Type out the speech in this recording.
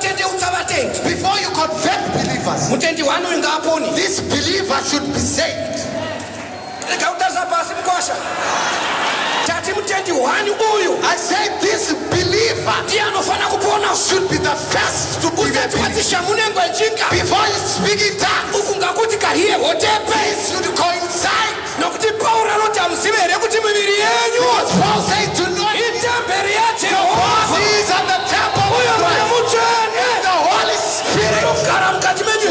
watendeutsa vatendi before you convert believers, mutendi wani uyu ngaaponi this believer should be saved. rega kutarisa pasi mukosha. Tati mutendi wani uyu. I say this believer ndiye anofanira kupona. should be the first to usati believer. watisha munengwe njinga. Before you speak in tongues, uku ngakuti kariye hotepe karam kacime ji